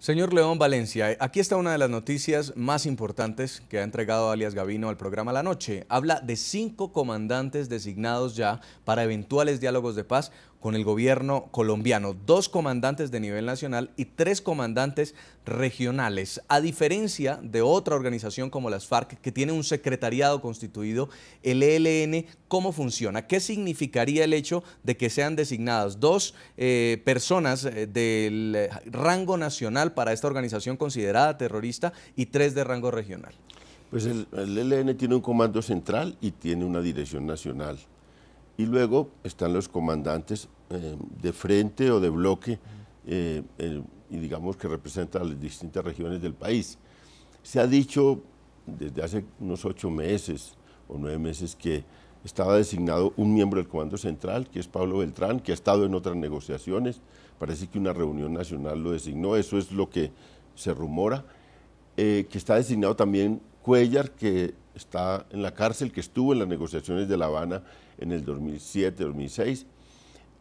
Señor León Valencia, aquí está una de las noticias más importantes que ha entregado alias Gavino al programa La Noche. Habla de cinco comandantes designados ya para eventuales diálogos de paz con el gobierno colombiano, dos comandantes de nivel nacional y tres comandantes regionales. A diferencia de otra organización como las FARC, que tiene un secretariado constituido, el ELN, ¿cómo funciona? ¿Qué significaría el hecho de que sean designadas dos eh, personas eh, del rango nacional para esta organización considerada terrorista y tres de rango regional? Pues el, el ELN tiene un comando central y tiene una dirección nacional. Y luego están los comandantes eh, de frente o de bloque, eh, y digamos que representan las distintas regiones del país. Se ha dicho desde hace unos ocho meses o nueve meses que estaba designado un miembro del Comando Central, que es Pablo Beltrán, que ha estado en otras negociaciones. Parece que una reunión nacional lo designó, eso es lo que se rumora. Eh, que está designado también Cuellar, que está en la cárcel, que estuvo en las negociaciones de La Habana en el 2007-2006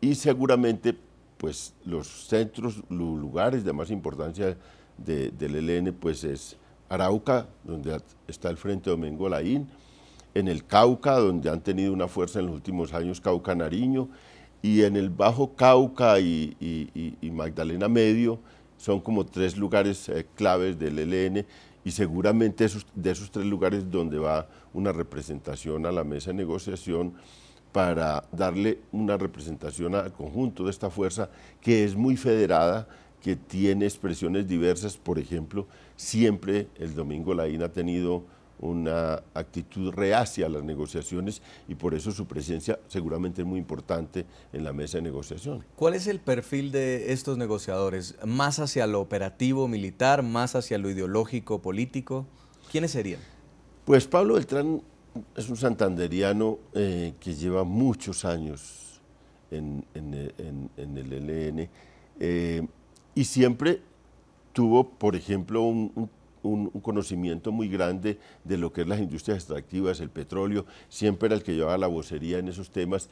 y seguramente pues los centros, los lugares de más importancia del ELN pues es Arauca, donde está el Frente Domingo Laín, en el Cauca, donde han tenido una fuerza en los últimos años Cauca Nariño, y en el Bajo Cauca y, Magdalena Medio, son como tres lugares eh, claves del ELN y seguramente esos, de esos tres lugares donde va una representación a la mesa de negociación para darle una representación al conjunto de esta fuerza que es muy federada, que tiene expresiones diversas, por ejemplo, siempre el Domingo Laín ha tenido una actitud reacia a las negociaciones y por eso su presencia seguramente es muy importante en la mesa de negociación. ¿Cuál es el perfil de estos negociadores? ¿Más hacia lo operativo militar, más hacia lo ideológico político? ¿Quiénes serían? Pues Pablo Beltrán es un santanderiano eh, que lleva muchos años en, el ELN eh, y siempre tuvo, por ejemplo, un un, conocimiento muy grande de lo que es las industrias extractivas, el petróleo, siempre era el que llevaba la vocería en esos temas,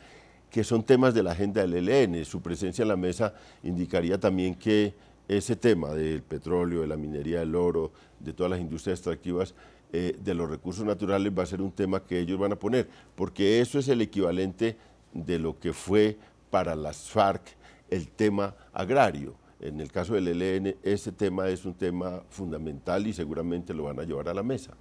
que son temas de la agenda del ELN. Su presencia en la mesa indicaría también que ese tema del petróleo, de la minería del oro, de todas las industrias extractivas, eh, de los recursos naturales va a ser un tema que ellos van a poner, porque eso es el equivalente de lo que fue para las FARC el tema agrario en el caso del ELN, ese tema es un tema fundamental y seguramente lo van a llevar a la mesa.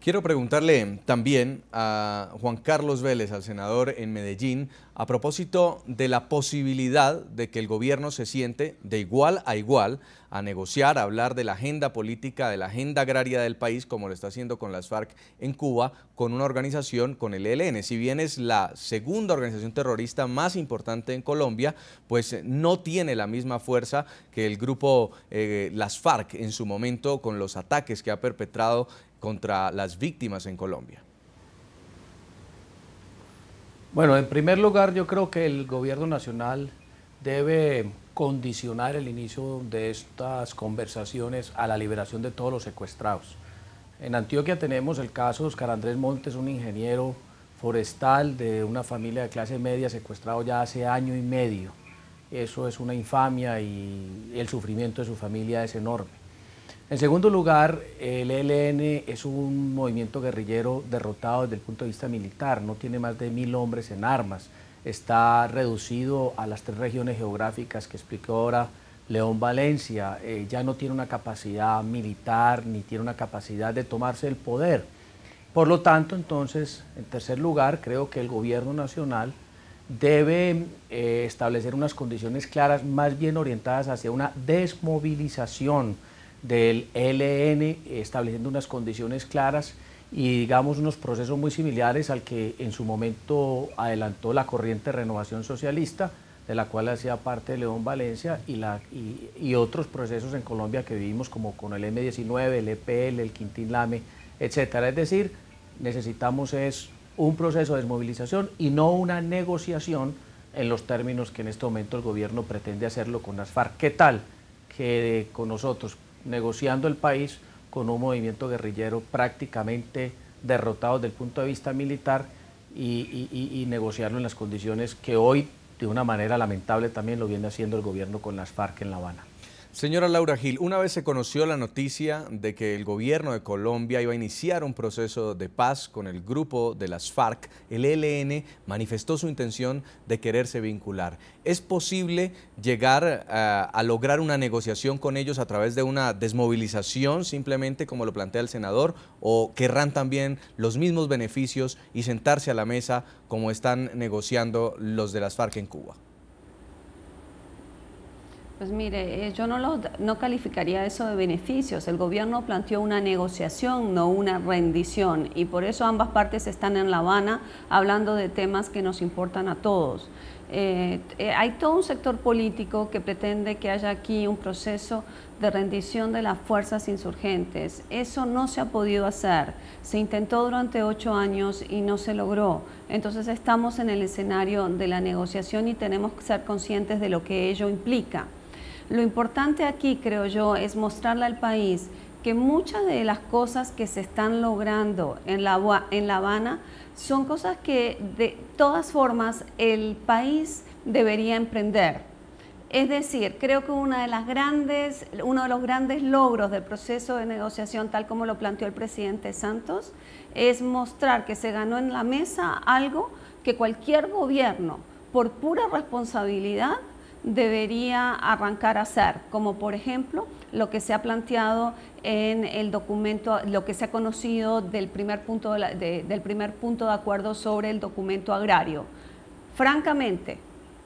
Quiero preguntarle también a Juan Carlos Vélez, al senador en Medellín, a propósito de la posibilidad de que el gobierno se siente de igual a igual a negociar, a hablar de la agenda política, de la agenda agraria del país, como lo está haciendo con las FARC en Cuba, con una organización, con el ELN. Si bien es la segunda organización terrorista más importante en Colombia, pues no tiene la misma fuerza que el grupo eh, Las FARC en su momento con los ataques que ha perpetrado contra las víctimas en Colombia? Bueno, en primer lugar yo creo que el gobierno nacional debe condicionar el inicio de estas conversaciones a la liberación de todos los secuestrados. En Antioquia tenemos el caso de Oscar Andrés Montes, un ingeniero forestal de una familia de clase media secuestrado ya hace año y medio. Eso es una infamia y el sufrimiento de su familia es enorme. En segundo lugar, el ELN es un movimiento guerrillero derrotado desde el punto de vista militar, no tiene más de mil hombres en armas, está reducido a las tres regiones geográficas que explicó ahora León Valencia, eh, ya no tiene una capacidad militar ni tiene una capacidad de tomarse el poder. Por lo tanto, entonces, en tercer lugar, creo que el gobierno nacional debe eh, establecer unas condiciones claras, más bien orientadas hacia una desmovilización del ELN, estableciendo unas condiciones claras y digamos unos procesos muy similares al que en su momento adelantó la corriente renovación socialista, de la cual hacía parte León Valencia, y, la, y, otros procesos en Colombia que vivimos como con el M19, el EPL, el Quintín Lame, etcétera. Es decir, necesitamos es un proceso de desmovilización y no una negociación en los términos que en este momento el gobierno pretende hacerlo con las FARC. ¿Qué tal que con nosotros negociando el país con un movimiento guerrillero prácticamente derrotado desde el punto de vista militar y, negociarlo en las condiciones que hoy, de una manera lamentable, también lo viene haciendo el gobierno con las FARC en La Habana. Señora Laura Gil, una vez se conoció la noticia de que el gobierno de Colombia iba a iniciar un proceso de paz con el grupo de las FARC, el ELN manifestó su intención de quererse vincular. ¿Es posible llegar a, a lograr una negociación con ellos a través de una desmovilización simplemente como lo plantea el senador o querrán también los mismos beneficios y sentarse a la mesa como están negociando los de las FARC en Cuba? Pues mire, eh, yo no, lo, no calificaría eso de beneficios. El gobierno planteó una negociación, no una rendición, y por eso ambas partes están en La Habana hablando de temas que nos importan a todos. Eh, eh, hay todo un sector político que pretende que haya aquí un proceso de rendición de las fuerzas insurgentes. Eso no se ha podido hacer. Se intentó durante ocho años y no se logró. Entonces estamos en el escenario de la negociación y tenemos que ser conscientes de lo que ello implica. Lo importante aquí, creo yo, es mostrarle al país que muchas de las cosas que se están logrando en La, Habana son cosas que de todas formas el país debería emprender. Es decir, creo que una de las grandes, uno de los grandes logros del proceso de negociación, tal como lo planteó el presidente Santos, es mostrar que se ganó en la mesa algo que cualquier gobierno, por pura responsabilidad, debería arrancar a hacer, como por ejemplo lo que se ha planteado en el documento, lo que se ha conocido del primer punto de, del primer punto de acuerdo sobre el documento agrario. Francamente,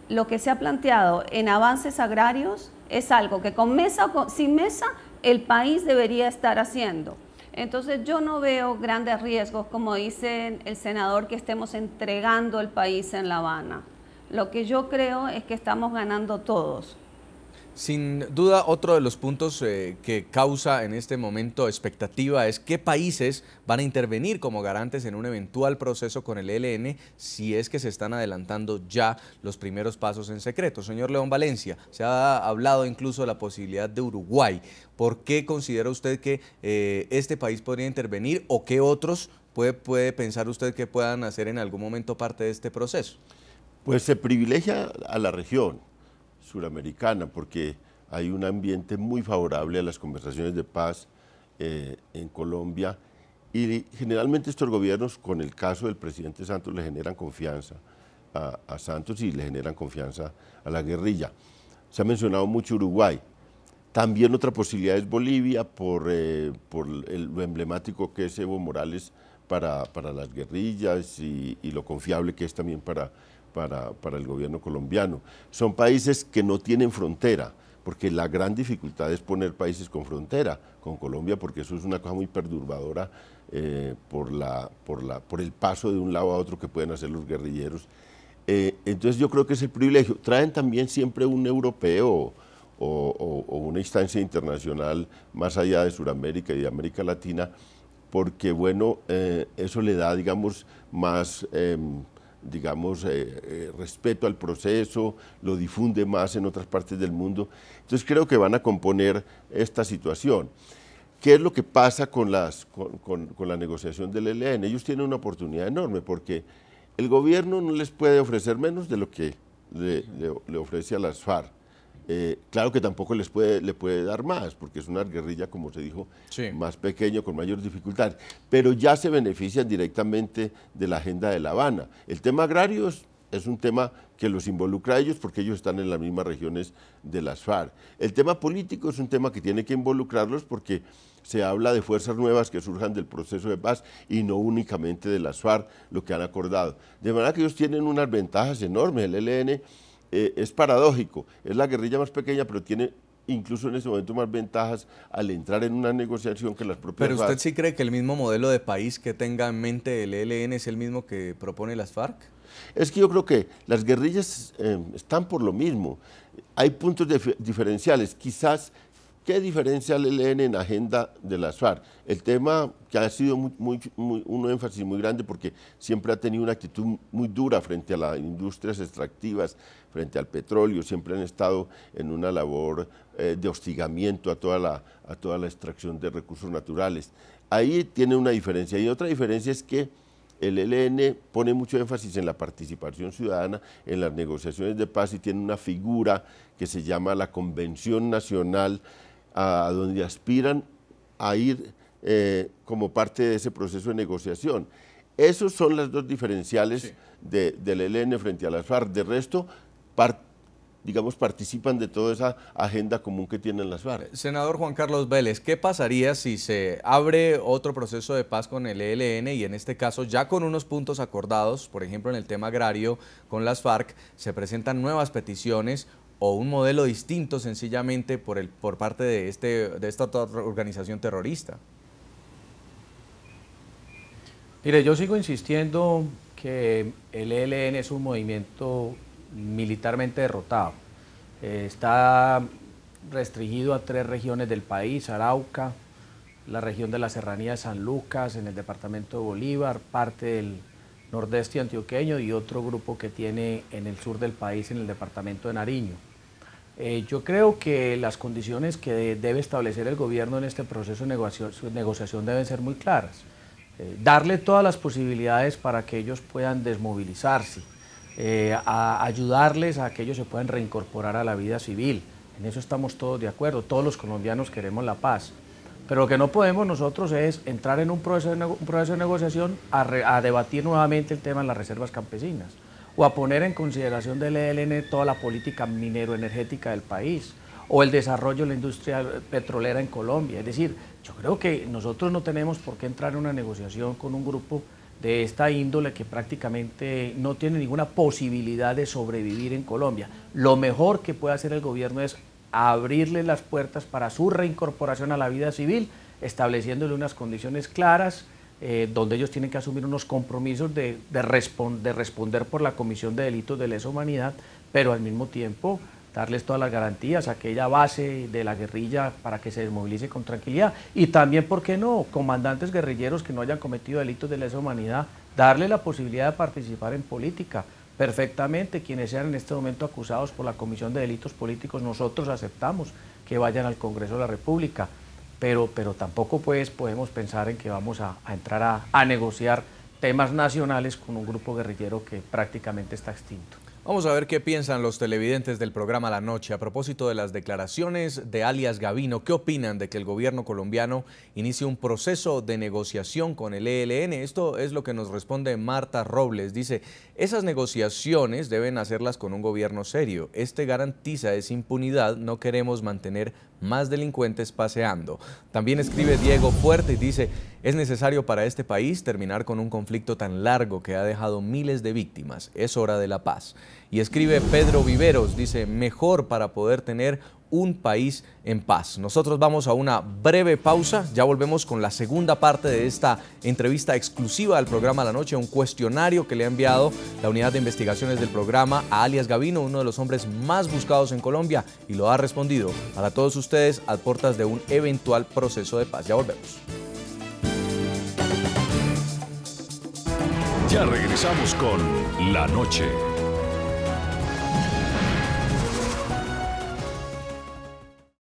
lo que se ha planteado en avances agrarios es algo que con mesa o sin mesa el país debería estar haciendo. Entonces yo no veo grandes riesgos, como dice el senador, que estemos entregando el país en La Habana. Lo que yo creo es que estamos ganando todos. Sin duda, otro de los puntos eh, que causa en este momento expectativa es qué países van a intervenir como garantes en un eventual proceso con el ELN si es que se están adelantando ya los primeros pasos en secreto. Señor León Valencia, se ha hablado incluso de la posibilidad de Uruguay. ¿Por qué considera usted que eh, este país podría intervenir o qué otros puede, puede pensar usted que puedan hacer en algún momento parte de este proceso? Pues se privilegia a la región suramericana porque hay un ambiente muy favorable a las conversaciones de paz eh, en Colombia y generalmente estos gobiernos, con el caso del presidente Santos, le generan confianza a, Santos y le generan confianza a la guerrilla. Se ha mencionado mucho Uruguay. También otra posibilidad es Bolivia por, eh, por lo emblemático que es Evo Morales para, para las guerrillas y, lo confiable que es también para para, el gobierno colombiano. Son países que no tienen frontera, porque la gran dificultad es poner países con frontera con Colombia, porque eso es una cosa muy perturbadora eh, por, la, por, la, por el paso de un lado a otro que pueden hacer los guerrilleros. Eh, entonces yo creo que es el privilegio. Traen también siempre un europeo o, una instancia internacional más allá de Sudamérica y de América Latina, porque bueno, eh, eso le da, digamos, más em, digamos, eh, eh, respeto al proceso, lo difunde más en otras partes del mundo. Entonces creo que van a componer esta situación. ¿Qué es lo que pasa con, las, con, la negociación del ELN? Ellos tienen una oportunidad enorme porque el gobierno no les puede ofrecer menos de lo que le, le ofrece a las FARC. Eh, claro que tampoco les puede, le puede dar más, porque es una guerrilla, como se dijo, más pequeño, con mayor dificultad, pero ya se benefician directamente de la agenda de La Habana. El tema agrario es, un tema que los involucra a ellos porque ellos están en las mismas regiones de las FARC. El tema político es un tema que tiene que involucrarlos porque se habla de fuerzas nuevas que surjan del proceso de paz y no únicamente de las FARC, lo que han acordado. De manera que ellos tienen unas ventajas enormes. El ELN eh, es paradójico, es la guerrilla más pequeña, pero tiene incluso en ese momento más ventajas al entrar en una negociación que las propias ¿Pero usted sí cree que el mismo modelo de país que tenga en mente el ELN es el mismo que propone las FARC? Es que yo creo que las guerrillas eh, están por lo mismo. Hay puntos diferenciales. Quizás ¿Qué diferencia el ELN en agenda de las FARC? El tema que ha sido un énfasis muy grande porque siempre ha tenido una actitud muy dura frente a las industrias extractivas, frente al petróleo, siempre han estado en una labor eh, de hostigamiento a toda, la, a toda la extracción de recursos naturales. Ahí tiene una diferencia. Y otra diferencia es que el ELN pone mucho énfasis en la participación ciudadana en las negociaciones de paz y tiene una figura que se llama la Convención Nacional, a donde aspiran a ir eh, como parte de ese proceso de negociación. Esos son las dos diferenciales del ELN frente a las FARC. De resto, digamos, participan de toda esa agenda común que tienen las FARC. Senador Juan Carlos Vélez, ¿qué pasaría si se abre otro proceso de paz con el ELN y en este caso ya con unos puntos acordados, por ejemplo en el tema agrario con las FARC, se presentan nuevas peticiones o un modelo distinto sencillamente por, el, por parte de, este, de esta organización terrorista? Mire, yo sigo insistiendo que el ELN es un movimiento militarmente derrotado. Eh, está restringido a tres regiones del país, Arauca, la región de la Serranía de San Lucas, en el departamento de Bolívar, parte del nordeste antioqueño y otro grupo que tiene en el sur del país, en el departamento de Nariño. Eh, yo creo que las condiciones que debe establecer el gobierno en este proceso de negociación deben ser muy claras. Eh, darle todas las posibilidades para que ellos puedan desmovilizarse, eh, a ayudarles a que ellos se puedan reincorporar a la vida civil. En eso estamos todos de acuerdo, todos los colombianos queremos la paz. Pero lo que no podemos nosotros es entrar en un proceso de, un proceso de negociación a, debatir nuevamente el tema de las reservas campesinas o a poner en consideración del ELN toda la política minero-energética del país o el desarrollo de la industria petrolera en Colombia. Es decir, yo creo que nosotros no tenemos por qué entrar en una negociación con un grupo de esta índole que prácticamente no tiene ninguna posibilidad de sobrevivir en Colombia. Lo mejor que puede hacer el gobierno es abrirle las puertas para su reincorporación a la vida civil, estableciéndole unas condiciones claras, eh, donde ellos tienen que asumir unos compromisos de, de, de responder por la comisión de delitos de lesa humanidad, pero al mismo tiempo darles todas las garantías, aquella base de la guerrilla para que se desmovilice con tranquilidad. Y también, ¿por qué no?, comandantes guerrilleros que no hayan cometido delitos de lesa humanidad, darle la posibilidad de participar en política perfectamente quienes sean en este momento acusados por la Comisión de Delitos Políticos, nosotros aceptamos que vayan al Congreso de la República, pero, pero tampoco pues podemos pensar en que vamos a, entrar a, a negociar temas nacionales con un grupo guerrillero que prácticamente está extinto. Vamos a ver qué piensan los televidentes del programa La Noche a propósito de las declaraciones de alias Gavino. ¿Qué opinan de que el gobierno colombiano inicie un proceso de negociación con el ELN? Esto es lo que nos responde Marta Robles. Dice, esas negociaciones deben hacerlas con un gobierno serio. Este garantiza esa impunidad. No queremos mantener más delincuentes paseando. También escribe Diego Fuerte y dice, es necesario para este país terminar con un conflicto tan largo que ha dejado miles de víctimas. Es hora de la paz. Y escribe Pedro Viveros, dice, mejor para poder tener un país en paz. Nosotros vamos a una breve pausa, ya volvemos con la segunda parte de esta entrevista exclusiva del programa La Noche, un cuestionario que le ha enviado la unidad de investigaciones del programa a alias Gavino, uno de los hombres más buscados en Colombia, y lo ha respondido para todos ustedes a puertas de un eventual proceso de paz. Ya volvemos. Ya regresamos con La Noche.